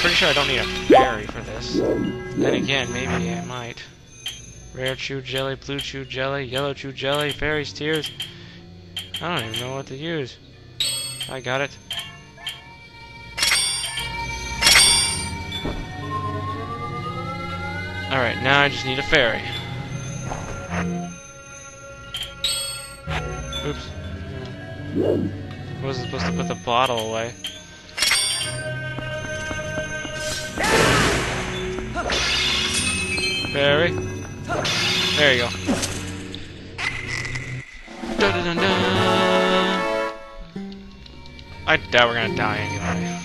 Pretty sure I don't need a fairy for this. Then again, maybe I might. Rare Chu jelly, blue Chu jelly, yellow Chu jelly, fairy's tears. I don't even know what to use. I got it. Alright, now I just need a fairy. Oops. I wasn't supposed to put the bottle away. Fairy. There you go. Dun -dun -dun. I doubt we're gonna die anyway.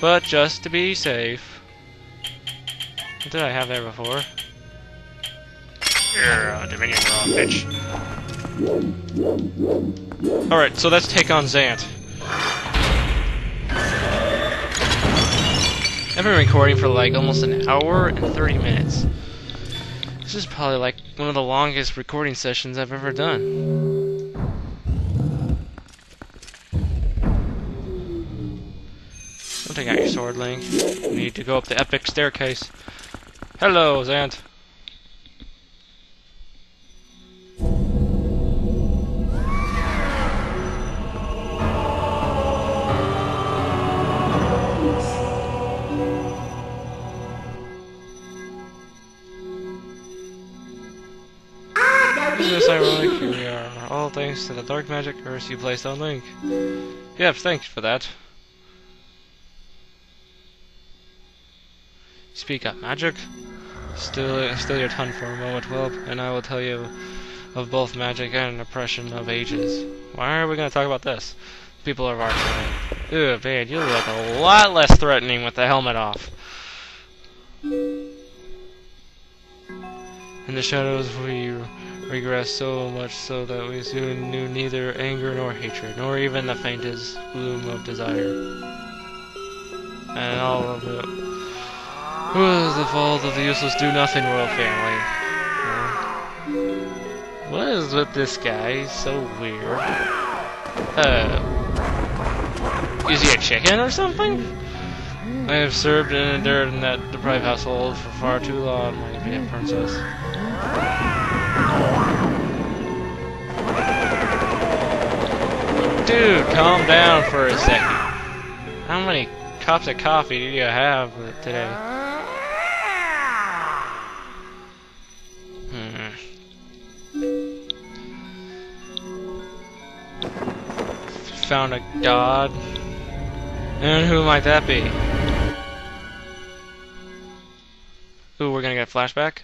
But just to be safe. Did I have there before? Yeah, Dominion bitch. Alright, so let's take on Zant. I've been recording for like almost an hour and 30 minutes. This is probably like one of the longest recording sessions I've ever done. Don't take out your sword, Link. You need to go up the epic staircase. Hello, Zant. Isn't this ironic? Here we are. All thanks to the dark magic curse you placed on Link. Yep, thanks for that. Speak up, magic. Still, still your tongue for a moment, Whelp, and I will tell you of both magic and oppression of ages. Why are we going to talk about this? People of our time. Ew, man, you look a lot less threatening with the helmet off. In the shadows we regress so much so that we soon knew neither anger nor hatred, nor even the faintest gloom of desire. And all of it was the fault of the useless do-nothing royal family. What is with this guy? He's so weird. Uh, is he a chicken or something? I have served and endured in that deprived household for far too long, my dear princess. Dude, calm down for a second. How many cups of coffee do you have today? Hmm. Found a god. And who might that be? Ooh, we're gonna get a flashback?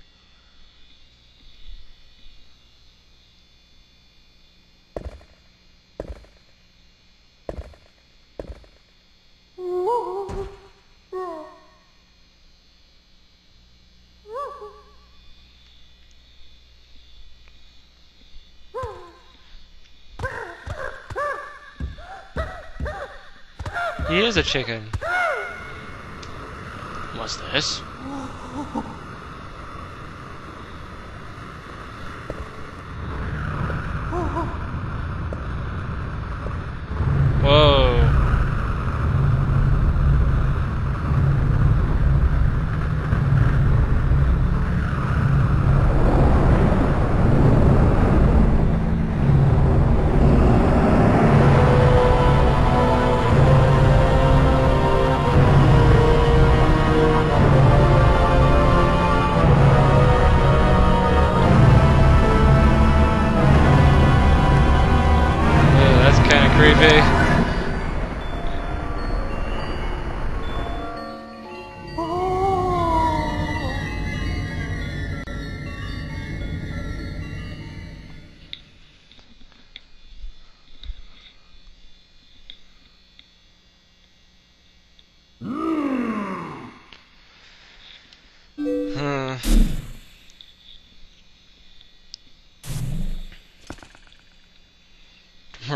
He is a chicken. What's this?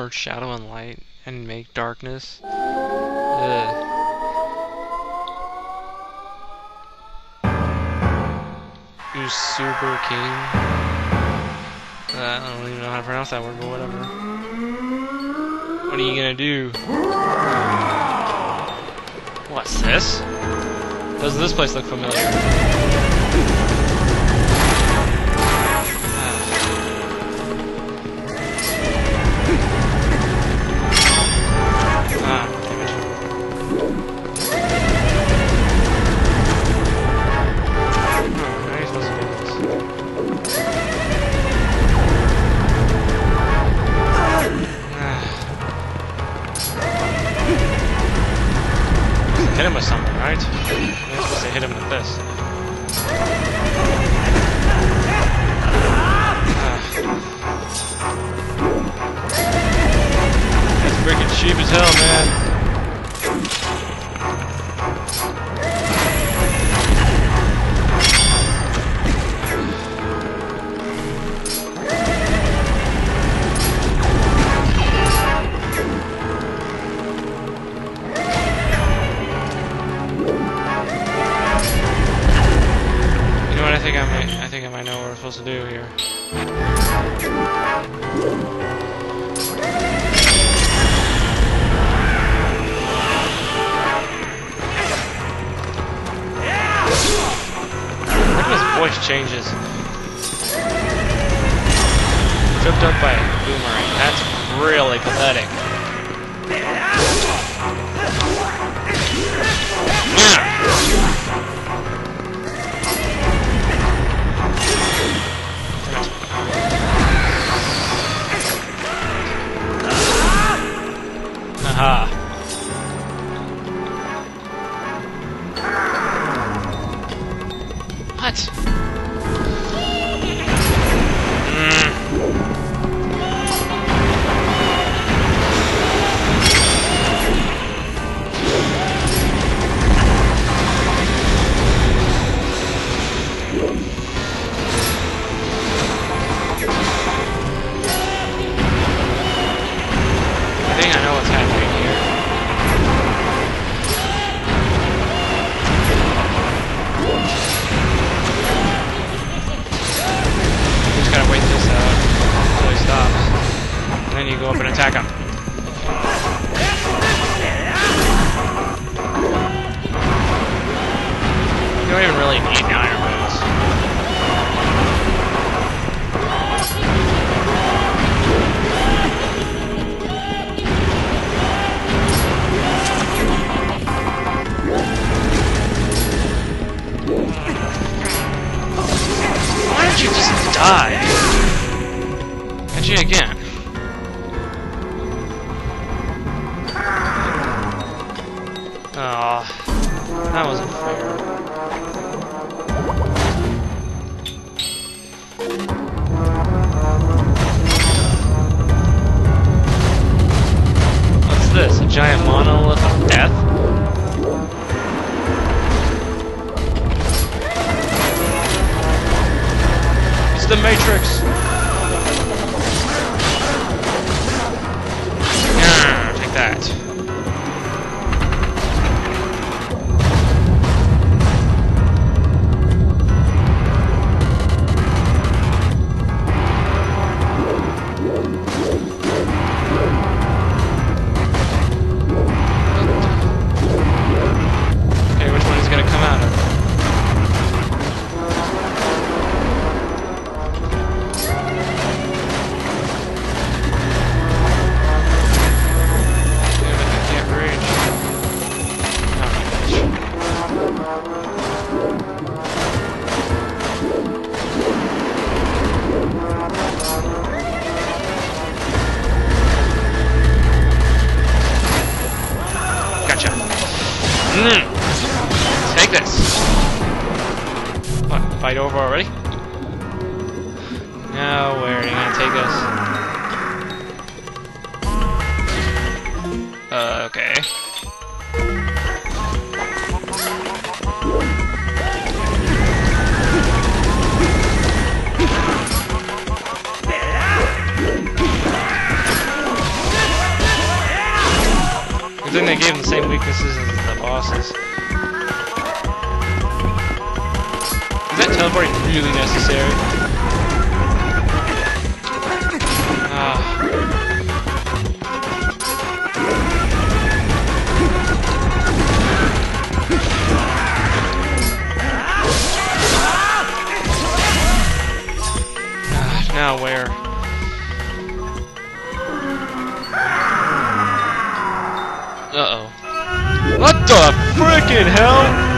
Merge shadow and light and make darkness. Ugh. Super king. Uh, I don't even know how to pronounce that word, but whatever. What are you gonna do? What's this? Doesn't this place look familiar? Hit him with something, right? To hit him with this. Ah. That's freaking cheap as hell, man. Changes. Tripped up by a boomerang. That's really pathetic. Aha. What? Yeah. Just die? Actually, again. Aw, that wasn't fair. That. Fight over already? Now where are you gonna take us? Uh, okay. Good thing they gave him the same weaknesses as the bosses. that teleport really necessary. Ah. Ah, now where? Uh-oh. What the frickin' hell?